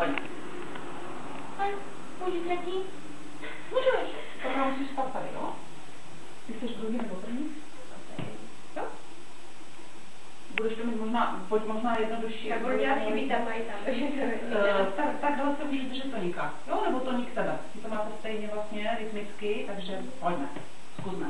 Pojďme. Můžu třetí? Můžeš. Tak já musíš spát tady, jo? Ty chceš druhý nebo první? Jo? Budeš to mít možná, pojď možná jednodušší. Já budu dělat chyby tam mají tam, to tak, takhle se můžeš držet tonika. Jo, nebo tonik tebe. Ty to máte stejně vlastně rytmicky, takže pojďme. Zkusme.